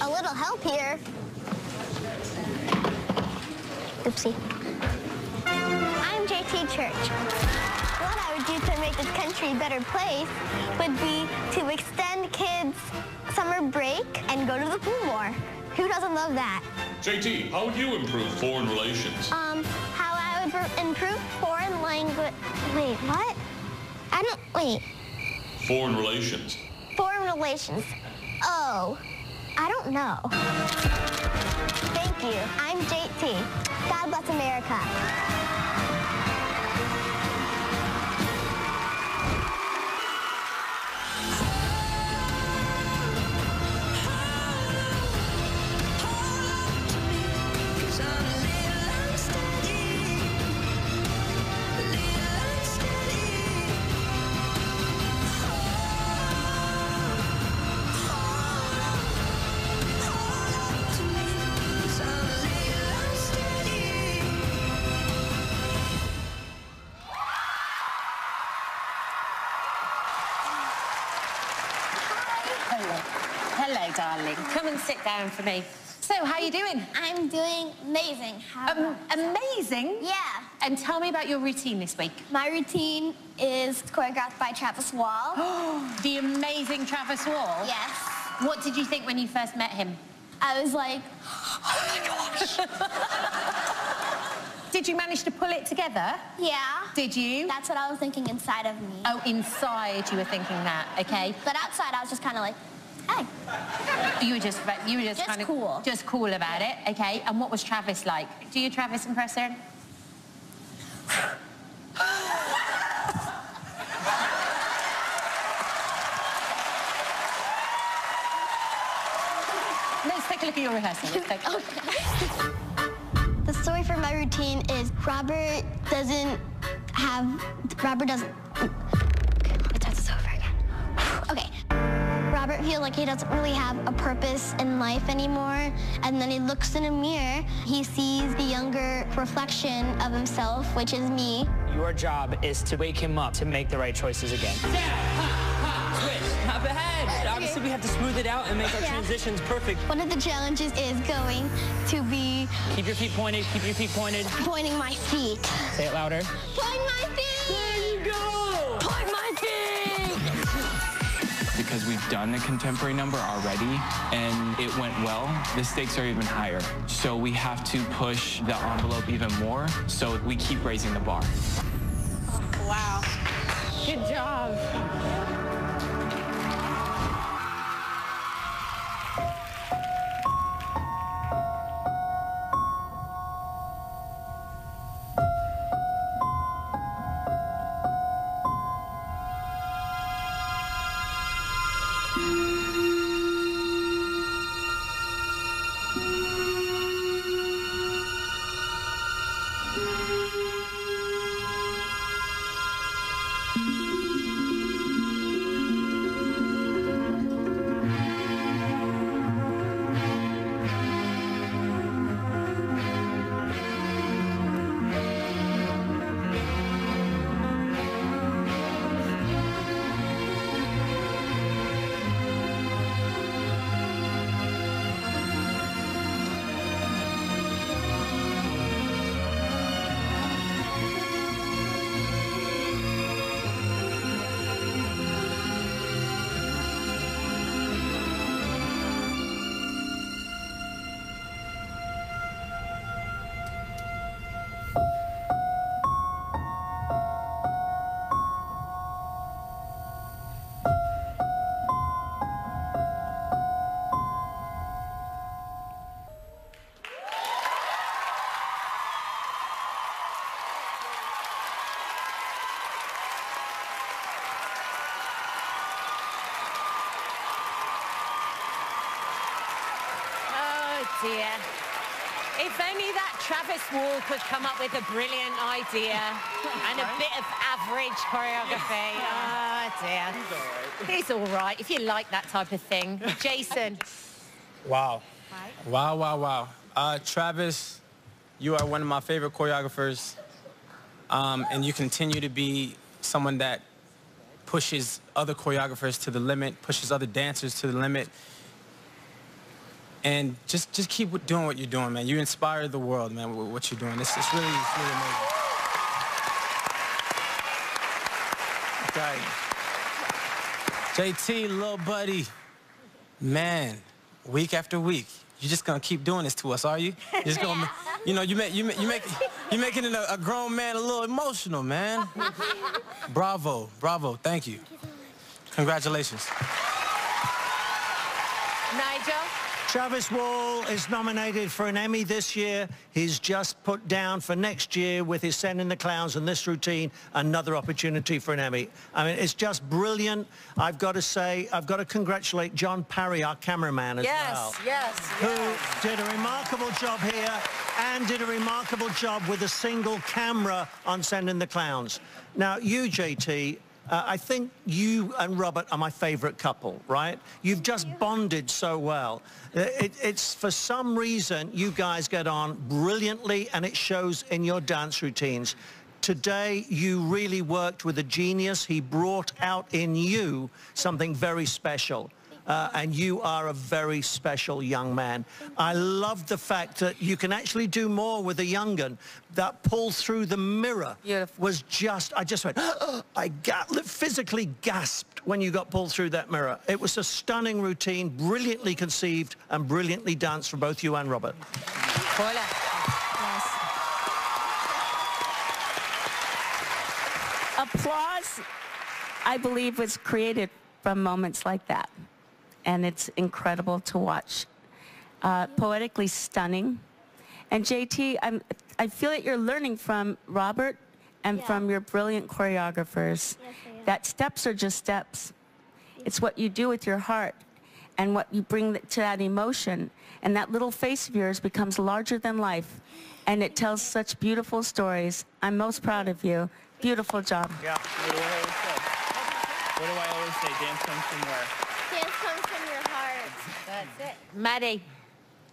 a little help here. Oopsie. I'm JT Church. What I would do to make this country a better place would be to extend kids' summer break and go to the pool more. Who doesn't love that? JT, how would you improve foreign relations? Um, how I would improve foreign language. Wait, what? I don't. Wait. Foreign relations. Foreign relations. Oh, I don't know. Thank you. I'm JT. God bless America. Darling. Come and sit down for me. So, how are you doing? I'm doing amazing. How Um, amazing. Yeah. And tell me about your routine this week. My routine is choreographed by Travis Wall. The amazing Travis Wall. yes. What did you think when you first met him? I was like, oh my gosh. Did you manage to pull it together? yeah. Did you? That's what I was thinking inside of me. Oh, inside you were thinking that, okay? But outside, I was just kind of like, hey. You were just, you were just, Just kind of cool. just cool about it, okay? And what was Travis like? Do you Travis impress her? Let's take a look at your rehearsal. The story for my routine is Robert doesn't have, Robert doesn't, Robert feels like he doesn't really have a purpose in life anymore. And then he looks in a mirror. He sees the younger reflection of himself, which is me. Your job is to wake him up to make the right choices again. Down, hop, hop, switch, hop ahead. Obviously, we have to smooth it out and make our Yeah. transitions perfect. One of the challenges is going to be Keep your feet pointed, keep your feet pointed. pointing my feet. Say it louder. Point my feet! There you go! Because we've done a contemporary number already and it went well, the stakes are even higher. So we have to push the envelope even more so we keep raising the bar. Wow. Good job. Dear. If only that Travis Wall could come up with a brilliant idea and a bit of average choreography. Oh dear. He's all right. If you like that type of thing. Jason. Wow. Wow, wow, wow. Uh, Travis, you are one of my favorite choreographers. Um, and you continue to be someone that pushes other choreographers to the limit, pushes other dancers to the limit. And just, just keep doing what you're doing, man. You inspire the world, man, with what you're doing. It's, it's really, it's really amazing. Okay. JT, little buddy, man, week after week, you're just gonna keep doing this to us, are you? You're just gonna, you know, you make, you make, you make, you making it a, a grown man a little emotional, man. bravo, bravo, thank you. Congratulations. Nigel? Travis Wall is nominated for an Emmy this year. He's just put down for next year with his Send in the Clowns and this routine, another opportunity for an Emmy. I mean, it's just brilliant. I've got to say, I've got to congratulate John Parry, our cameraman as yes, well. Yes, Who yes. did a remarkable job here and did a remarkable job with a single camera on Send in the Clowns. Now, you, JT, uh, I think you and Robert are my favorite couple, right? You've just bonded so well. Uh, It, it's for some reason you guys get on brilliantly and it shows in your dance routines. Today, you really worked with a genius. He brought out in you something very special. Uh, and you are a very special young man. I love the fact that you can actually do more with a young un. That pull through the mirror Beautiful. was just, I just went, I got, physically gasped when you got pulled through that mirror. It was a stunning routine, brilliantly conceived and brilliantly danced for both you and Robert. Paula. applause, I believe, was created from moments like that. And it's incredible to watch. Uh, poetically stunning. And JT, I'm, I feel that you're learning from Robert and Yeah. from your brilliant choreographers. Yes, I am. that steps are just steps. It's what you do with your heart and what you bring to that emotion. And that little face of yours becomes larger than life. And it tells such beautiful stories. I'm most proud of you. Beautiful job. Yeah. What do I always say? What do I always say? Dance comes from where? Dance comes from your heart. That's it. Maddie.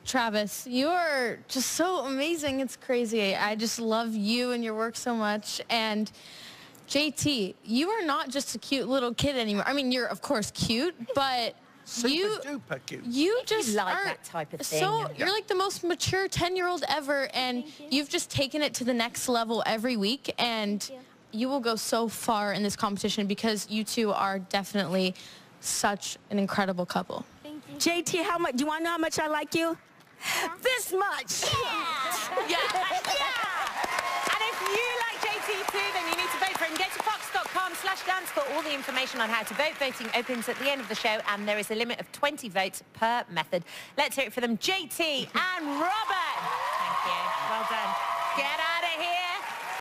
Travis, you are just so amazing. It's crazy. I just love you and your work so much. And JT, you are not just a cute little kid anymore. I mean, you're of course cute, but Super you duper cute. you just like are that type of thing. So you're like the most mature 10-year-old ever and you've just taken it to the next level every week and you. you will go so far in this competition because you two are definitely such an incredible couple. Thank you. JT, how much? Do you want to know how much I like you? This much. Yeah. Yeah. And if you like JT too, then you need to vote for him. Go to fox.com slash dance for all the information on how to vote. Voting opens at the end of the show and there is a limit of 20 votes per method. Let's hear it for them, JT and Robert. Thank you. Well done. Get out.